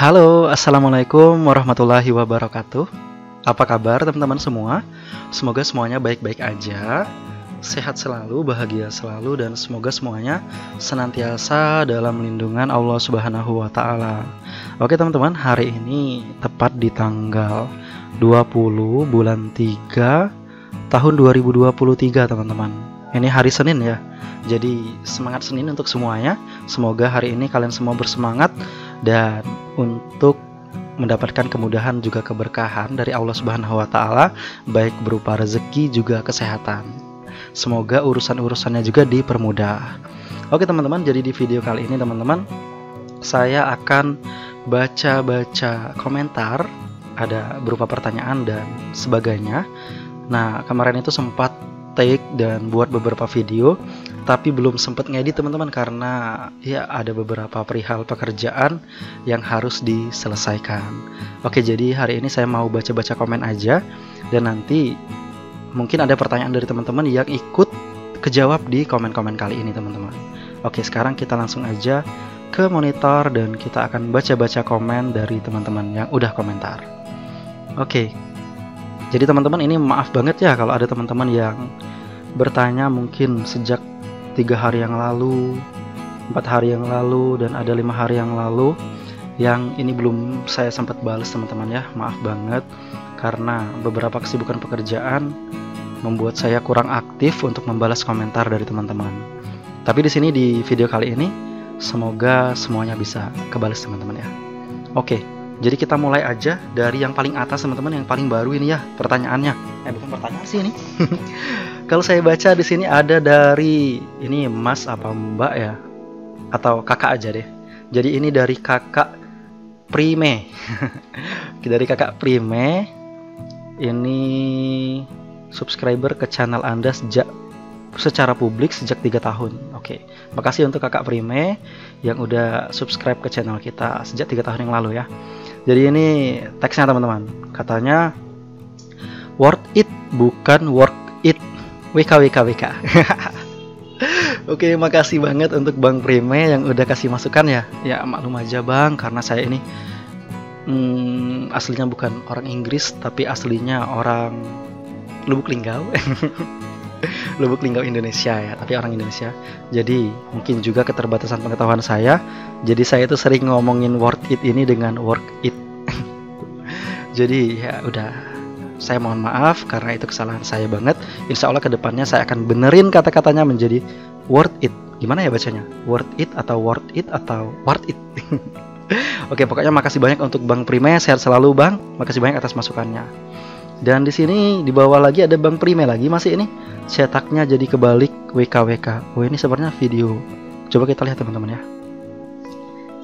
Halo, Assalamualaikum warahmatullahi wabarakatuh Apa kabar teman-teman semua? Semoga semuanya baik-baik aja Sehat selalu, bahagia selalu Dan semoga semuanya senantiasa dalam lindungan Allah subhanahu wa ta'ala Oke teman-teman, hari ini tepat di tanggal 20 bulan 3 tahun 2023 teman-teman Ini hari Senin ya jadi semangat Senin untuk semuanya. Semoga hari ini kalian semua bersemangat dan untuk mendapatkan kemudahan juga keberkahan dari Allah Subhanahu wa taala baik berupa rezeki juga kesehatan. Semoga urusan-urusannya juga dipermudah. Oke teman-teman, jadi di video kali ini teman-teman saya akan baca-baca komentar ada berupa pertanyaan dan sebagainya. Nah, kemarin itu sempat take dan buat beberapa video tapi belum sempat ngedit teman-teman karena ya ada beberapa perihal pekerjaan yang harus diselesaikan. Oke, jadi hari ini saya mau baca-baca komen aja dan nanti mungkin ada pertanyaan dari teman-teman yang ikut kejawab di komen-komen kali ini teman-teman. Oke, sekarang kita langsung aja ke monitor dan kita akan baca-baca komen dari teman-teman yang udah komentar. Oke. Jadi teman-teman ini maaf banget ya kalau ada teman-teman yang bertanya mungkin sejak tiga hari yang lalu, empat hari yang lalu, dan ada lima hari yang lalu yang ini belum saya sempat balas teman-teman ya. Maaf banget karena beberapa kesibukan pekerjaan membuat saya kurang aktif untuk membalas komentar dari teman-teman. Tapi di sini di video kali ini semoga semuanya bisa kebalas teman-teman ya. Oke jadi kita mulai aja dari yang paling atas teman-teman yang paling baru ini ya pertanyaannya. Eh bukan pertanyaan sih ini Kalau saya baca di sini ada dari ini Mas apa Mbak ya atau kakak aja deh. Jadi ini dari kakak Prime. dari kakak Prime ini subscriber ke channel Anda sejak secara publik sejak tiga tahun. Oke, makasih untuk kakak Prime yang udah subscribe ke channel kita sejak tiga tahun yang lalu ya. Jadi ini teksnya teman-teman. Katanya worth it bukan work it WK WK WK. Oke, makasih banget untuk Bang Prime yang udah kasih masukan ya. Ya maklum aja Bang, karena saya ini hmm, aslinya bukan orang Inggris, tapi aslinya orang Lubuk Linggau. Lubuk Linggau Indonesia ya, tapi orang Indonesia. Jadi mungkin juga keterbatasan pengetahuan saya. Jadi saya itu sering ngomongin worth it ini dengan work it. Jadi ya udah saya mohon maaf karena itu kesalahan saya banget. Insya Allah ke depannya saya akan benerin kata-katanya menjadi worth it. Gimana ya bacanya? Worth it atau worth it atau worth it? Oke, pokoknya makasih banyak untuk Bang Prime. Sehat selalu Bang. Makasih banyak atas masukannya. Dan di sini di bawah lagi ada Bang Prime lagi masih ini cetaknya jadi kebalik WKWK. Oh ini sebenarnya video. Coba kita lihat teman-teman ya.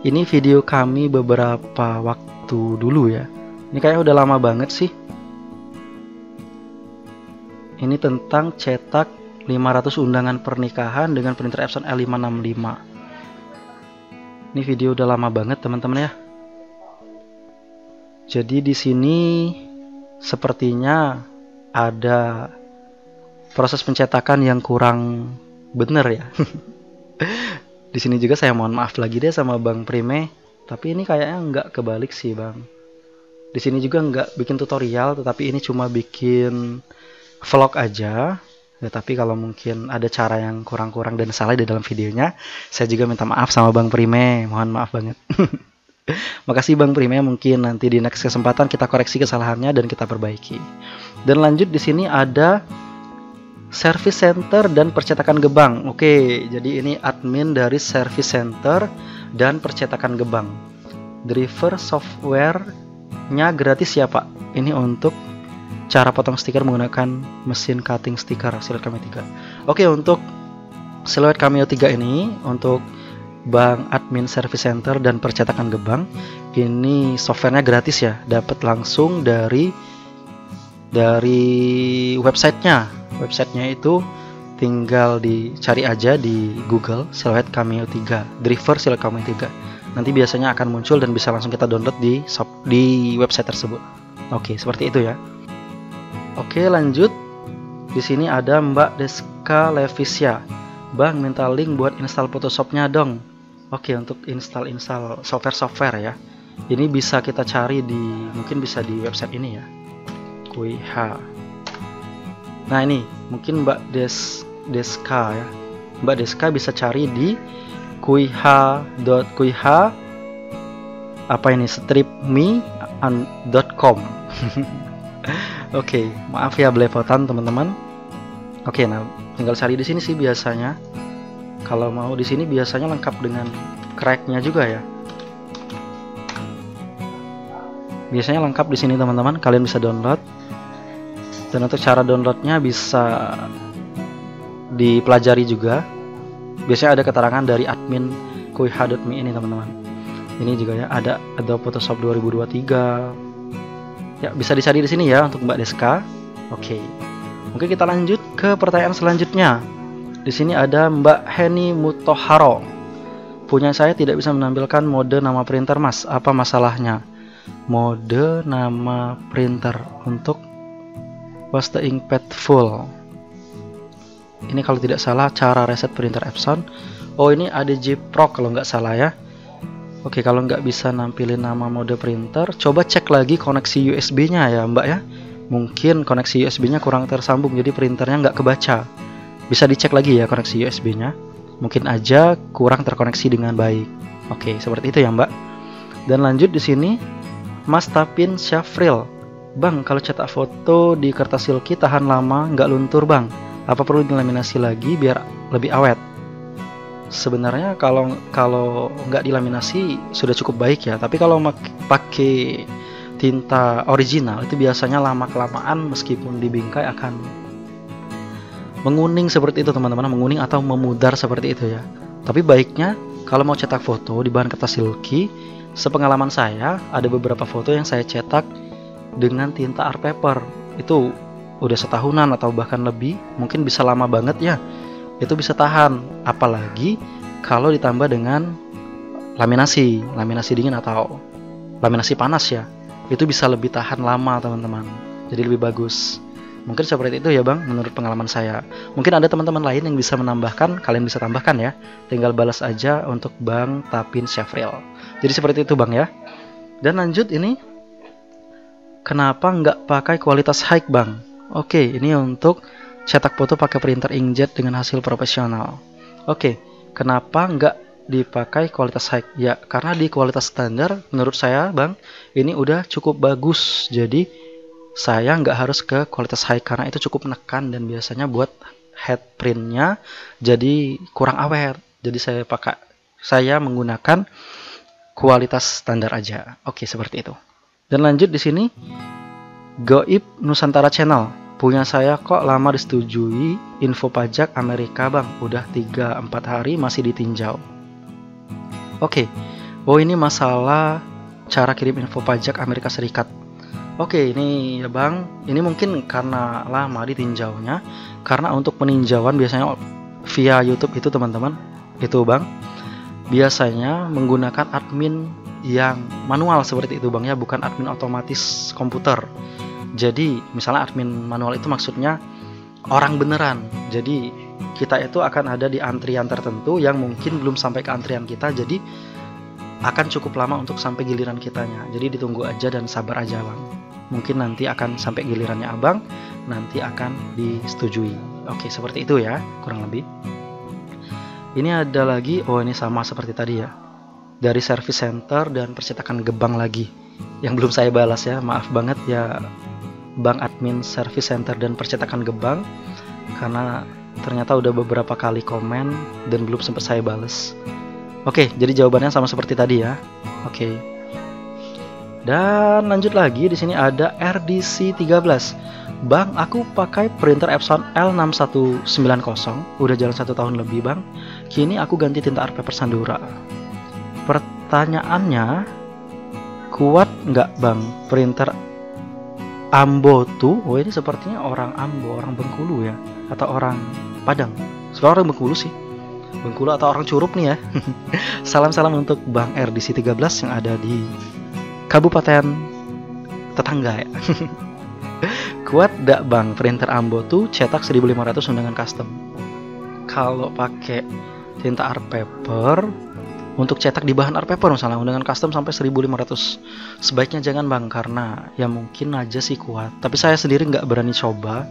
Ini video kami beberapa waktu dulu ya. Ini kayaknya udah lama banget sih ini tentang cetak 500 undangan pernikahan dengan printer Epson L565. Ini video udah lama banget teman-teman ya. Jadi di sini sepertinya ada proses pencetakan yang kurang bener ya. di sini juga saya mohon maaf lagi deh sama Bang Prime, tapi ini kayaknya nggak kebalik sih Bang. Di sini juga nggak bikin tutorial, tetapi ini cuma bikin vlog aja. Ya, tapi kalau mungkin ada cara yang kurang-kurang dan salah di dalam videonya saya juga minta maaf sama Bang Prime. Mohon maaf banget. Makasih Bang Prime. Mungkin nanti di next kesempatan kita koreksi kesalahannya dan kita perbaiki. Dan lanjut di sini ada service center dan percetakan gebang. Oke jadi ini admin dari service center dan percetakan gebang. Driver software-nya gratis ya Pak. Ini untuk cara potong stiker menggunakan mesin cutting stiker Silhouette Cameo 3 oke untuk Silhouette Cameo 3 ini untuk Bank Admin Service Center dan percetakan gebang ini softwarenya gratis ya. Dapat langsung dari dari websitenya. Websitenya itu tinggal dicari aja di Google Silhouette Cameo 3 driver Silhouette Cameo 3 nanti biasanya akan muncul dan bisa langsung kita download di shop di website tersebut. Oke seperti itu ya Oke, lanjut. Di sini ada Mbak Deska Levisya. Bang, minta link buat install Photoshopnya dong. Oke, untuk install-install software-software ya. ini bisa kita cari di mungkin bisa di website ini ya kuiha nah ini mungkin Mbak Des Deska ya Mbak Deska bisa cari di kuiha.kuiha apa ini stripme.com Oke, okay, maaf ya belepotan teman-teman. Oke, okay, nah tinggal cari di sini sih biasanya. Kalau mau di sini biasanya lengkap dengan cracknya juga ya. Biasanya lengkap di sini teman-teman. Kalian bisa download. Dan untuk cara downloadnya bisa dipelajari juga. Biasanya ada keterangan dari admin kuiha.me ini teman-teman. Ini juga ya ada Adobe Photoshop 2023, Ya, bisa dicari di sini ya untuk Mbak Deska. Oke. Mungkin kita lanjut ke pertanyaan selanjutnya. Di sini ada Mbak Heni Mutoharo. Punya saya tidak bisa menampilkan mode nama printer, Mas. Apa masalahnya? Mode nama printer untuk was the inkpad full. Ini kalau tidak salah cara reset printer Epson. Oh, ini ADJ Pro kalau nggak salah ya. Oke, kalau nggak bisa nampilin nama mode printer, coba cek lagi koneksi USB-nya ya, Mbak ya. Mungkin koneksi USB-nya kurang tersambung, jadi printernya nggak kebaca. Bisa dicek lagi ya koneksi USB-nya. Mungkin aja kurang terkoneksi dengan baik. Oke, seperti itu ya, Mbak. Dan lanjut di sini, Mas Tapin Syafril. Bang, kalau cetak foto di kertas silky tahan lama, nggak luntur, Bang. Apa perlu dilaminasi lagi biar lebih awet? Sebenarnya kalau kalau nggak dilaminasi sudah cukup baik ya. Tapi kalau pakai tinta original itu biasanya lama kelamaan meskipun dibingkai akan menguning seperti itu teman-teman menguning atau memudar seperti itu ya. Tapi baiknya kalau mau cetak foto di bahan kertas silky sepengalaman saya ada beberapa foto yang saya cetak dengan tinta art paper. Itu udah setahunan atau bahkan lebih mungkin bisa lama banget ya itu bisa tahan. Apalagi kalau ditambah dengan laminasi laminasi dingin atau laminasi panas ya. Itu bisa lebih tahan lama teman-teman. Jadi lebih bagus. Mungkin seperti itu ya bang menurut pengalaman saya. Mungkin ada teman-teman lain yang bisa menambahkan kalian bisa tambahkan ya. Tinggal balas aja untuk bang Tapin Syafril. Jadi seperti itu bang ya. Dan lanjut ini. Kenapa nggak pakai kualitas high bang? Oke ini untuk cetak foto pakai printer inkjet dengan hasil profesional. Oke, kenapa nggak dipakai kualitas high? Ya, karena di kualitas standar menurut saya, Bang, ini udah cukup bagus. Jadi saya nggak harus ke kualitas high karena itu cukup menekan dan biasanya buat head printnya jadi kurang awet. Jadi saya pakai saya menggunakan kualitas standar aja. Oke, seperti itu. Dan lanjut di sini Goib Nusantara Channel Punya saya kok lama disetujui info pajak Amerika bang. Udah 3-4 hari masih ditinjau. Oke Oh ini masalah cara kirim info pajak Amerika Serikat. Oke ini ya bang. Ini mungkin karena lama ditinjaunya Karena untuk peninjauan biasanya via YouTube itu teman-teman. Itu bang. Biasanya menggunakan admin yang manual seperti itu bang ya. Bukan admin otomatis komputer jadi misalnya admin manual itu maksudnya orang beneran. Jadi kita itu akan ada di antrian tertentu yang mungkin belum sampai ke antrian kita. Jadi akan cukup lama untuk sampai giliran kitanya. Jadi ditunggu aja dan sabar aja bang. Mungkin nanti akan sampai gilirannya abang, nanti akan disetujui. Oke seperti itu ya kurang lebih. Ini ada lagi, oh ini sama seperti tadi ya. Dari service center dan percetakan gebang lagi. Yang belum saya balas ya, maaf banget ya bank admin service center dan percetakan gebang karena ternyata udah beberapa kali komen dan belum sempat saya bales. Oke, jadi jawabannya sama seperti tadi ya. Oke. Dan lanjut lagi di sini ada RDC 13. Bang, aku pakai printer Epson L6190, udah jalan satu tahun lebih bang. Kini aku ganti tinta art paper Sandura. Pertanyaannya, kuat nggak bang printer Ambo tuh, oh ini sepertinya orang Ambo, orang Bengkulu ya, atau orang Padang. Sekarang orang Bengkulu sih. Bengkulu atau orang Curup nih ya. Salam-salam untuk Bang RDC 13 yang ada di Kabupaten tetangga ya. Kuat dak Bang printer Ambo tuh cetak 1500 undangan custom. Kalau pakai tinta art paper untuk cetak di bahan art paper misalnya dengan custom sampai 1500 sebaiknya jangan bang karena ya mungkin aja sih kuat. Tapi saya sendiri nggak berani coba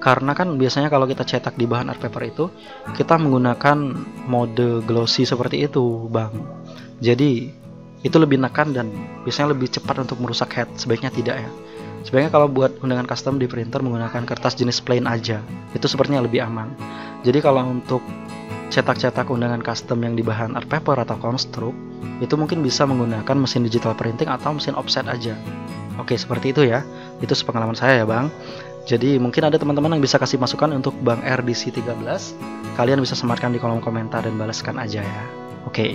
karena kan biasanya kalau kita cetak di bahan art paper itu kita menggunakan mode glossy seperti itu bang. Jadi itu lebih nekan dan biasanya lebih cepat untuk merusak head sebaiknya tidak ya. Sebaiknya kalau buat undangan custom di printer menggunakan kertas jenis plain aja itu sepertinya lebih aman. Jadi kalau untuk cetak-cetak undangan custom yang di bahan art paper atau construct itu mungkin bisa menggunakan mesin digital printing atau mesin offset aja. Oke seperti itu ya. Itu sepengalaman saya ya bang. Jadi mungkin ada teman-teman yang bisa kasih masukan untuk Bang RDC 13 kalian bisa sematkan di kolom komentar dan balaskan aja ya. Oke.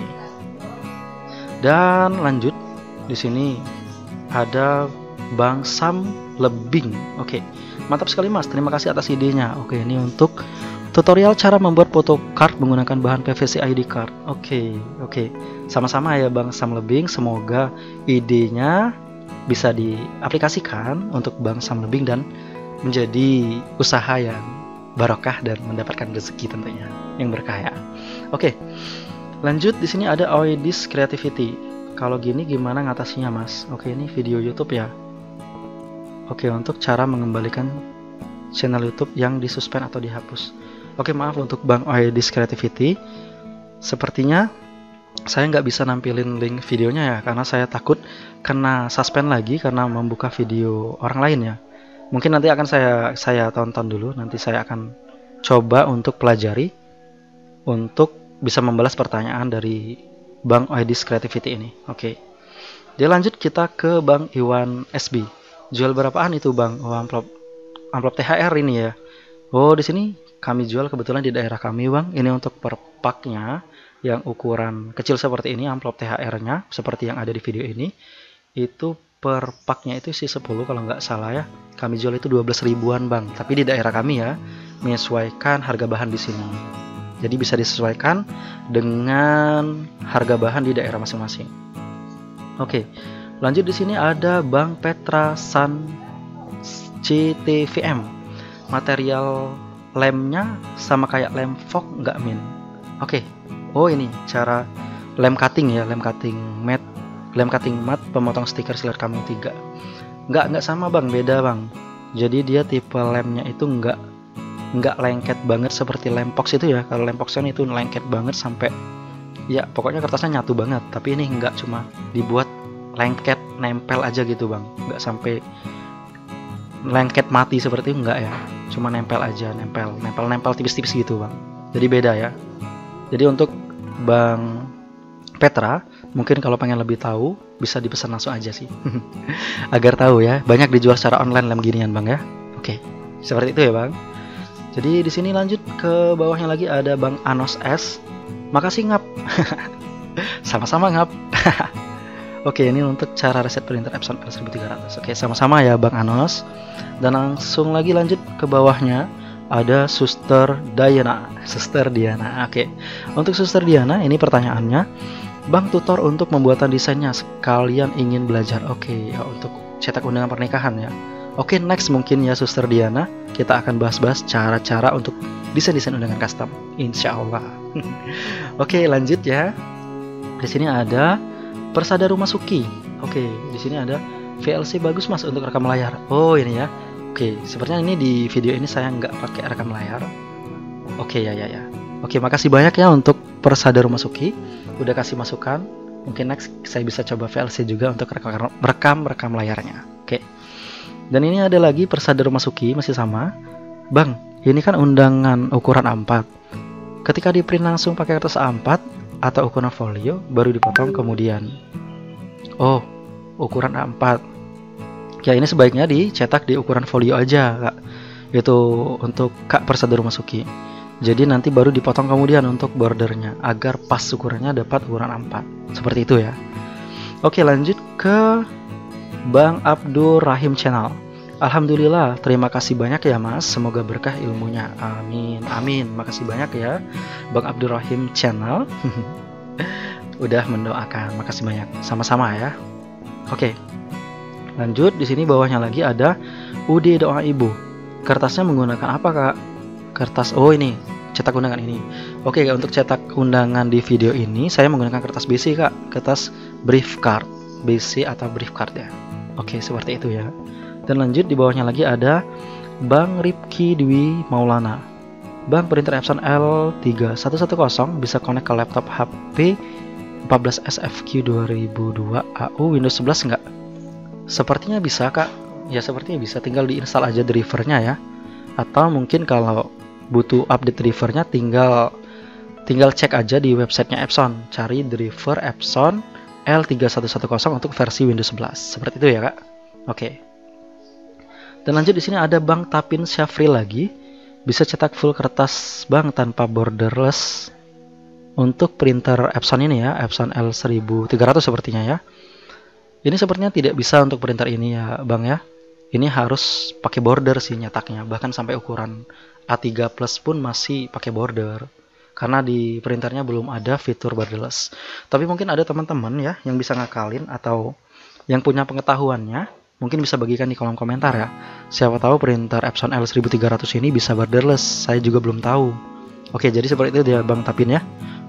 Dan lanjut di sini ada Bang Sam Lebing. Oke. Mantap sekali mas. Terima kasih atas idenya. Oke ini untuk Tutorial cara membuat foto card menggunakan bahan PVC ID card. Oke, okay, oke. Okay. Sama-sama ya Bang Sam Lebing. Semoga idenya bisa diaplikasikan untuk Bang Sam Lebing dan menjadi usaha yang barokah dan mendapatkan rezeki tentunya yang berkah ya. Oke. Okay. Lanjut di sini ada Oedis Creativity. Kalau gini gimana ngatasinya, Mas? Oke, ini video YouTube ya. Oke, untuk cara mengembalikan channel YouTube yang disuspend atau dihapus. Oke maaf untuk Bang Oedis Creativity Sepertinya saya nggak bisa nampilin link videonya ya Karena saya takut kena suspend lagi karena membuka video orang lain ya. Mungkin nanti akan saya saya tonton dulu Nanti saya akan coba untuk pelajari Untuk bisa membalas pertanyaan dari Bang Oedis Creativity ini. Oke. Dia lanjut kita ke Bang Iwan SB Jual berapaan itu Bang? Oh amplop amplop THR ini ya. Oh di sini kami jual kebetulan di daerah kami bang. Ini untuk per paknya yang ukuran kecil seperti ini amplop THR-nya seperti yang ada di video ini. Itu per paknya itu sih 10 kalau nggak salah ya. Kami jual itu 12 ribuan bang. Tapi di daerah kami ya menyesuaikan harga bahan di sini. Jadi bisa disesuaikan dengan harga bahan di daerah masing-masing. Oke lanjut di sini ada Bang Petra San CTVM material lemnya sama kayak lem fog nggak min? Oke. Okay. oh ini cara lem cutting ya lem cutting mat lem cutting mat pemotong stiker silat kamu tiga. Nggak nggak sama bang. Beda bang. Jadi dia tipe lemnya itu nggak nggak lengket banget seperti lem box itu ya. Kalau lem box itu lengket banget sampai ya pokoknya kertasnya nyatu banget. Tapi ini nggak cuma dibuat lengket nempel aja gitu bang. Nggak sampai lengket mati seperti itu enggak ya? Cuma nempel aja nempel nempel nempel tipis-tipis gitu bang. Jadi beda ya. Jadi untuk bang Petra mungkin kalau pengen lebih tahu bisa dipesan langsung aja sih. Agar tahu ya banyak dijual secara online lem ginian bang ya. Oke seperti itu ya bang. Jadi di sini lanjut ke bawahnya lagi ada bang Anos S. Makasih ngap. Sama-sama ngap Oke, ini untuk cara reset printer Epson L1300. Oke, sama-sama ya Bang Anos. Dan langsung lagi lanjut ke bawahnya ada Suster Diana. Suster Diana. Oke. Untuk Suster Diana ini pertanyaannya, Bang tutor untuk pembuatan desainnya sekalian ingin belajar. Oke, ya untuk cetak undangan pernikahan ya. Oke, next mungkin ya Suster Diana, kita akan bahas-bahas cara-cara untuk desain-desain undangan custom. Insya Allah. Oke, lanjut ya. Di sini ada Persada Rumah Suki. Oke, di sini ada VLC bagus mas untuk rekam layar. Oh ini ya. Oke, sepertinya ini di video ini saya nggak pakai rekam layar. Oke ya ya ya. Oke, makasih banyak ya untuk Persada Rumah Suki. Udah kasih masukan. Mungkin next saya bisa coba VLC juga untuk rekam rekam, rekam layarnya. Oke. Dan ini ada lagi Persada Rumah Suki masih sama. Bang, ini kan undangan ukuran A4. Ketika di print langsung pakai kertas A4, atau ukuran folio baru dipotong kemudian. Oh ukuran A4 ya ini sebaiknya dicetak di ukuran folio aja kak. Itu untuk kak Persada Masuki. Jadi nanti baru dipotong kemudian untuk bordernya agar pas ukurannya dapat ukuran A4 seperti itu ya. Oke lanjut ke Bang Abdul Rahim Channel Alhamdulillah, terima kasih banyak ya Mas. Semoga berkah ilmunya. Amin. Amin. Makasih banyak ya Bang Abdurrahim Channel. Udah mendoakan. Makasih banyak. Sama-sama ya. Oke. Lanjut di sini bawahnya lagi ada UD doa ibu. Kertasnya menggunakan apa, Kak? Kertas oh ini. cetak undangan ini. Oke, untuk cetak undangan di video ini saya menggunakan kertas BC kak, kertas brief card, BC atau brief card ya. Oke, seperti itu ya. Dan lanjut di bawahnya lagi ada Bang Ripki Dwi Maulana. Bang printer Epson L3110 bisa connect ke laptop HP 14 SFQ 2002 AU Windows 11 enggak? Sepertinya bisa kak. Ya sepertinya bisa tinggal diinstal aja drivernya ya. Atau mungkin kalau butuh update drivernya tinggal tinggal cek aja di websitenya Epson. Cari driver Epson L3110 untuk versi Windows 11. Seperti itu ya kak. Oke. Dan lanjut di sini ada Bang Tapin Syafri lagi. Bisa cetak full kertas Bang tanpa borderless untuk printer Epson ini ya, Epson L1300 sepertinya ya. Ini sepertinya tidak bisa untuk printer ini ya, Bang ya. Ini harus pakai border sih nyetaknya, bahkan sampai ukuran A3 Plus pun masih pakai border karena di printernya belum ada fitur borderless. Tapi mungkin ada teman-teman ya yang bisa ngakalin atau yang punya pengetahuannya, mungkin bisa bagikan di kolom komentar ya. Siapa tahu printer Epson L1300 ini bisa borderless, saya juga belum tahu. Oke, jadi seperti itu dia Bang Tapin ya.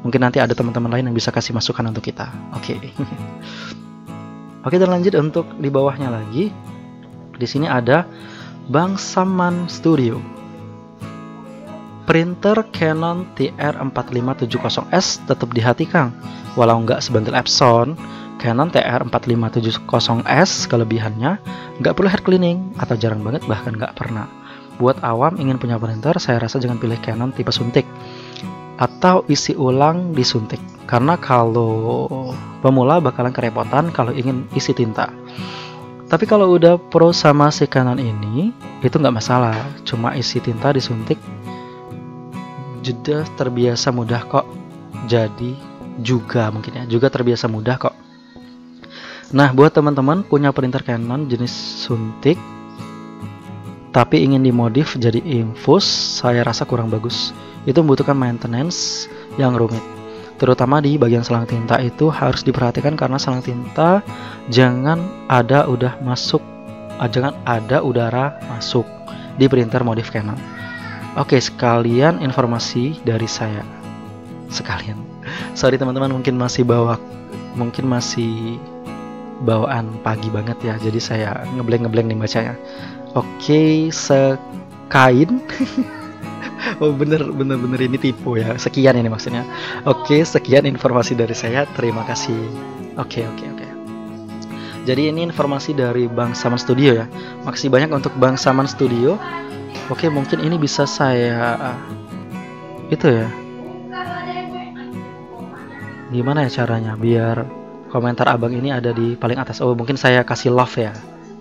Mungkin nanti ada teman-teman lain yang bisa kasih masukan untuk kita. Oke. Oke, dan lanjut untuk di bawahnya lagi. Di sini ada Bang Saman Studio printer Canon TR4570S tetap di hati Kang. Walau nggak sebandel Epson, Canon TR4570S kelebihannya nggak perlu head cleaning atau jarang banget bahkan nggak pernah. Buat awam ingin punya printer, saya rasa jangan pilih Canon tipe suntik atau isi ulang disuntik. Karena kalau pemula bakalan kerepotan kalau ingin isi tinta. Tapi kalau udah pro sama si Canon ini, itu nggak masalah. Cuma isi tinta disuntik jeda terbiasa mudah kok jadi juga mungkin ya juga terbiasa mudah kok nah buat teman-teman punya printer Canon jenis suntik tapi ingin dimodif jadi infus saya rasa kurang bagus itu membutuhkan maintenance yang rumit terutama di bagian selang tinta itu harus diperhatikan karena selang tinta jangan ada udah masuk ah, jangan ada udara masuk di printer modif Canon Oke, sekalian informasi dari saya. Sekalian. Sorry teman-teman, mungkin masih bawa mungkin masih bawaan pagi banget ya. Jadi saya ngebleng-ngebleng nih bacanya. Oke, sekain. oh bener bener bener ini tipu ya. Sekian ini maksudnya. Oke, sekian informasi dari saya. Terima kasih. Oke, oke, oke. Jadi ini informasi dari Bang Saman Studio ya. Makasih banyak untuk Bang Saman Studio Oke, mungkin ini bisa saya itu ya. Gimana ya caranya biar komentar abang ini ada di paling atas? Oh, mungkin saya kasih love ya.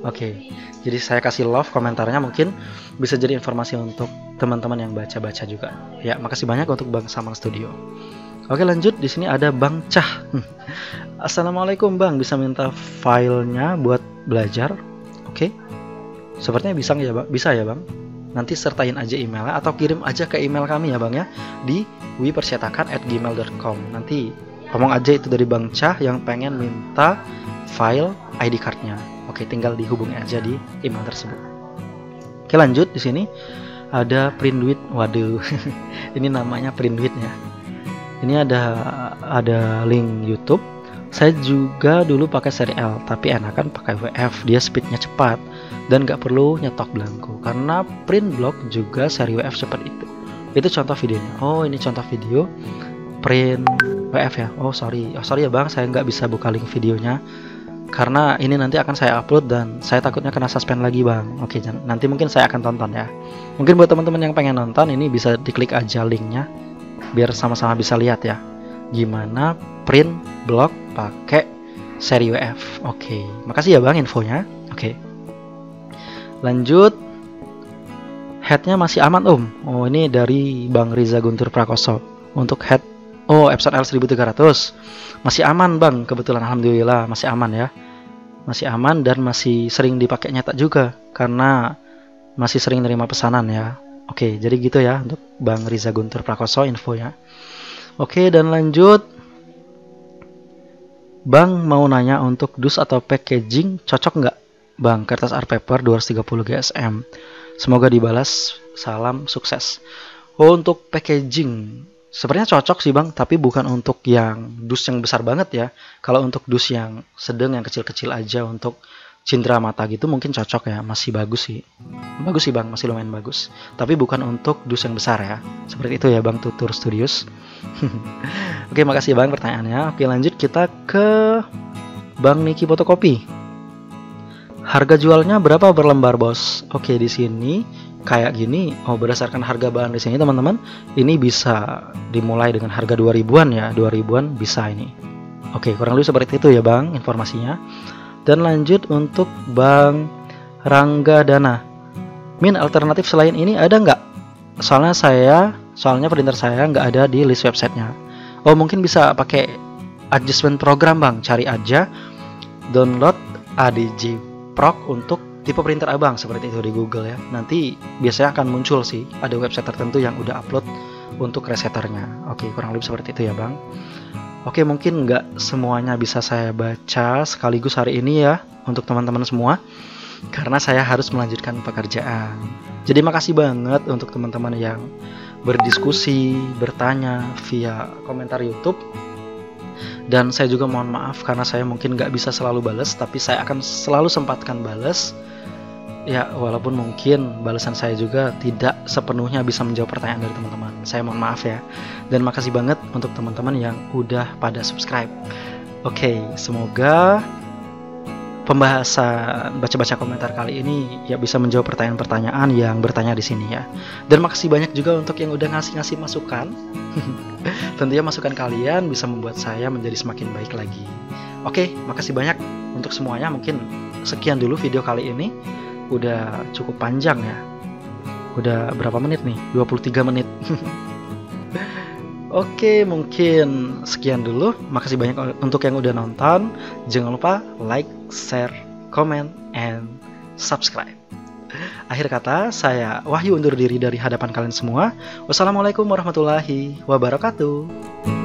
Oke. Jadi saya kasih love komentarnya mungkin bisa jadi informasi untuk teman-teman yang baca-baca juga. Ya, makasih banyak untuk Bang Samang Studio. Oke, lanjut di sini ada Bang Cah. Assalamualaikum Bang, bisa minta filenya buat belajar? Oke. Sepertinya bisa ya, Bang? Bisa ya, Bang? nanti sertain aja emailnya atau kirim aja ke email kami ya bang ya di wipercetakan@gmail.com nanti ngomong aja itu dari bang Cah yang pengen minta file ID cardnya. Oke tinggal dihubungi aja di email tersebut. Oke lanjut di sini. Ada print duit waduh ini namanya print duitnya ini ada ada link YouTube. Saya juga dulu pakai seri L tapi enakan pakai WF dia speednya cepat dan nggak perlu nyetok belangko karena print block juga seri WF cepat itu. Itu contoh videonya. Oh ini contoh video. Print WF ya? Oh sorry. Oh sorry ya bang. Saya nggak bisa buka link videonya. Karena ini nanti akan saya upload dan saya takutnya kena suspend lagi bang. Oke nanti mungkin saya akan tonton ya. Mungkin buat teman-teman yang pengen nonton ini bisa diklik aja linknya biar sama-sama bisa lihat ya. Gimana print block pakai seri WF oke. Makasih ya bang infonya. Oke. Lanjut. Headnya masih aman om. Oh ini dari Bang Riza Guntur Prakoso. Untuk head. Oh Epson L1300 masih aman bang. Kebetulan alhamdulillah masih aman ya. Masih aman dan masih sering dipakai nyetak juga karena masih sering nerima pesanan ya. Oke jadi gitu ya untuk Bang Riza Guntur Prakoso info ya. Oke dan lanjut Bang mau nanya untuk dus atau packaging cocok nggak Bang, kertas art paper 230 GSM. Semoga dibalas. Salam sukses. Oh, untuk packaging sebenarnya cocok sih bang, tapi bukan untuk yang dus yang besar banget ya. Kalau untuk dus yang sedang, yang kecil-kecil aja untuk cindera mata gitu mungkin cocok ya, masih bagus sih. Bagus sih bang, masih lumayan bagus. Tapi bukan untuk dus yang besar ya. Seperti itu ya bang Tutur Studios. Oke, makasih bang pertanyaannya. Oke lanjut kita ke Bang Niki Fotokopi. Harga jualnya berapa berlembar bos? Oke di sini kayak gini. Oh berdasarkan harga bahan di sini teman-teman, ini bisa dimulai dengan harga 2000-an ya, 2000-an bisa ini. Oke kurang lebih seperti itu ya bang informasinya. Dan lanjut untuk Bang Rangga Dana. Min alternatif selain ini ada nggak? Soalnya saya, soalnya printer saya nggak ada di list websitenya. Oh mungkin bisa pakai adjustment program bang, cari aja download ADG proc untuk tipe printer abang seperti itu di Google ya. Nanti biasanya akan muncul sih ada website tertentu yang udah upload untuk resetternya. Oke, kurang lebih seperti itu ya bang. Oke, mungkin nggak semuanya bisa saya baca sekaligus hari ini ya untuk teman-teman semua karena saya harus melanjutkan pekerjaan. Jadi makasih banget untuk teman-teman yang berdiskusi, bertanya via komentar YouTube dan saya juga mohon maaf karena saya mungkin nggak bisa selalu balas tapi saya akan selalu sempatkan balas ya walaupun mungkin balasan saya juga tidak sepenuhnya bisa menjawab pertanyaan dari teman-teman. Saya mohon maaf ya. Dan makasih banget untuk teman-teman yang udah pada subscribe. Oke okay, semoga pembahasan baca-baca komentar kali ini ya bisa menjawab pertanyaan-pertanyaan yang bertanya di sini ya. Dan makasih banyak juga untuk yang udah ngasih-ngasih masukan. Tentunya masukan kalian bisa membuat saya menjadi semakin baik lagi. Oke, makasih banyak untuk semuanya. Mungkin sekian dulu video kali ini. Udah cukup panjang ya. Udah berapa menit nih? 23 menit. Oke, mungkin sekian dulu. Makasih banyak untuk yang udah nonton. Jangan lupa like, share, comment, and subscribe. Akhir kata, saya Wahyu undur diri dari hadapan kalian semua. Wassalamualaikum warahmatullahi wabarakatuh.